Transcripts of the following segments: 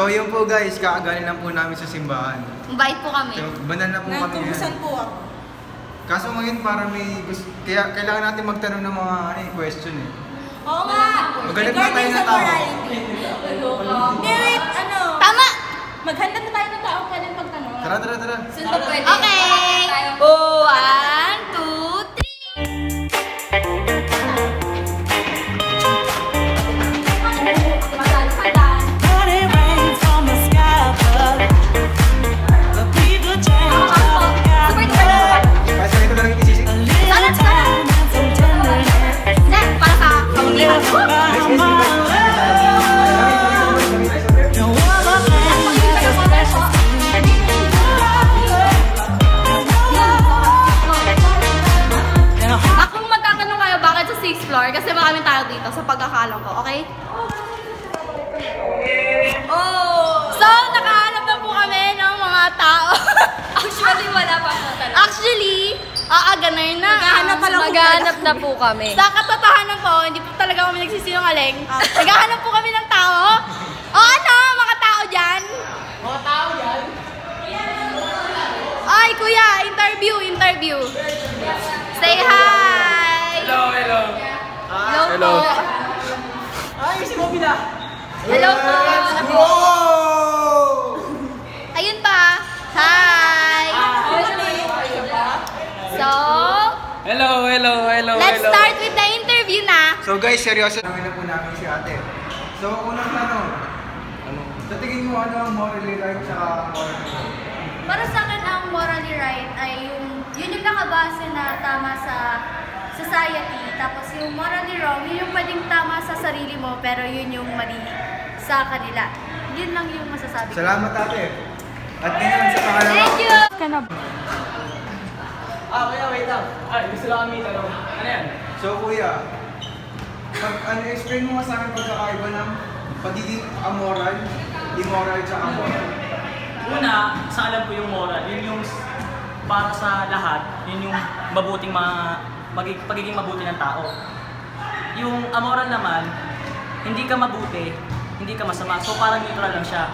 So yun po guys, kakagaling lang po namin sa simbahan. Mabait po kami. So, banal na po kami Nagtubusan po ako. Kaso ngayon para may gusto, kaya kailangan natin magtanong ng mga ano, eh, question eh. Oo nga. Magaling pa tayo na sa tao. Hindi, wait, ano? Tama! Maghanda na tayo ng tao pwedeng pagtanong. Tara, tara, tara. Sino pwede? Okay! Dito sa pagkakalam ko, okay? Oh! So, nakahanap na po kami ng mga tao. Actually, wala pa po talaga. Actually, aaganay na. Maghahanap pa lang po Maghanap na po kami. Sa katotohanan po, hindi po talaga kami nagsisinungaling. Naghahanap po kami ng tao. O ano, mga tao dyan? Mga tao dyan? Ay, kuya, interview, interview. Say hi! Hello, hello. Hello, Hello. po. Hello po. Wow! Ayun pa. Hi! So, Hello, hello, hello, let's hello. start with the interview na. So guys, seryoso namin na po namin si ate. So unang tanong, ano? Sa tingin mo ano ang morally right sa morally wrong? Para sa akin, ang morally right ay yung, yun yung nakabase na tama sa society. Tapos yung morally wrong, yun yung pwedeng tama sa sarili mo, pero yun yung mali sa kanila. Yun lang yung masasabi ko. Salamat ate. At ngayon sa pangalawa. Thank you! Ah, kuya, wait lang. Ay, gusto lang kami tanong. Ano yan? So kuya, pag, ano, explain mo nga sa akin pagkakaiba ng pagiging amoral, immoral, tsaka moral. Una, sa alam ko yung moral, yun yung para sa lahat, yun yung mabuting mga magig- pagiging mabuti ng tao. Yung amoral naman, hindi ka mabuti, hindi ka masama. So parang neutral lang siya.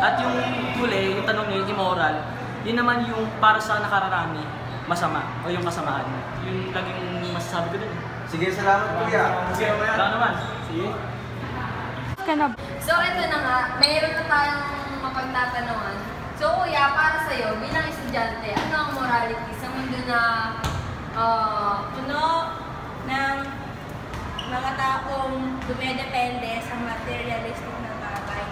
At yung huli, yung tanong niyo, yung immoral, yun naman yung para sa nakararami, masama o yung kasamaan. Yun lang yung masasabi ko dun. Sige, salamat kuya. Sige, wala naman. Sige. So, ito na nga. Mayroon na tayong mapagtatanungan. So, kuya, para sa'yo, bilang estudyante, ano ang morality sa mundo na ah, Puno ng mga taong dumedepende sa materialistic na bagay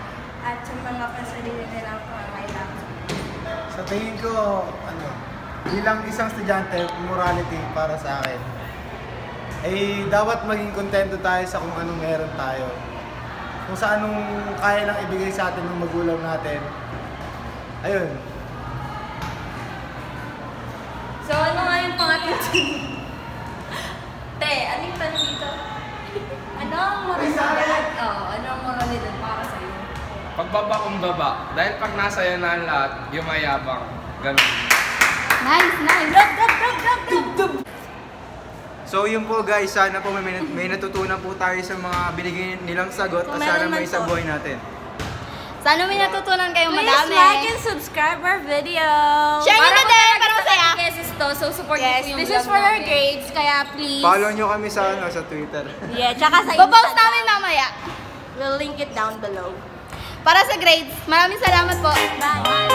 at sa mga pasarili nilang pangangailangan. Sa tingin ko, ano, bilang isang estudyante, morality para sa akin, ay dapat maging kontento tayo sa kung anong meron tayo. Kung sa anong kaya lang ibigay sa atin ng magulang natin. Ayun. Pangatlo? Te, ano yung tanong dito? Ano ang moralidad? Oo, ano ang moralidad para sa'yo? Pagbabakumbaba. Dahil pag nasa iyo na ang lahat, yumayabang. Ganun. Nice, nice. So yun po guys, sana po may, may natutunan po tayo sa mga binigay nilang sagot at sana may sa po. buhay natin. Sana may natutunan kayong Please madami. like and subscribe our video. Share nyo din para sa masaya. cases to, so support Yes, po yung this is for our grades, kaya please. Follow nyo kami sa ano sa Twitter. Yeah, tsaka sa Popost Instagram. namin mamaya. We'll link it down below. Para sa grades, maraming salamat po. Bye.